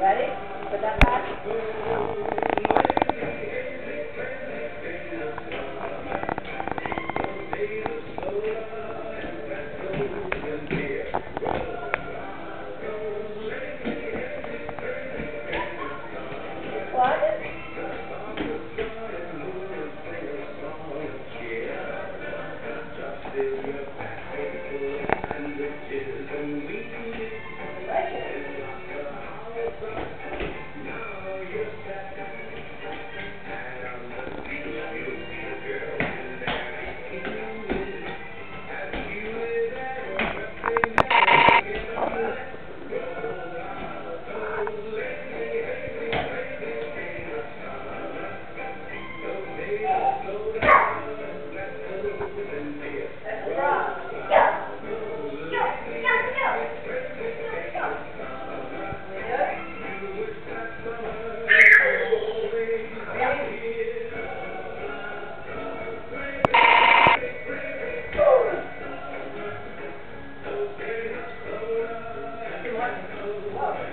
Ready? Put that back. Thank you. Thank you.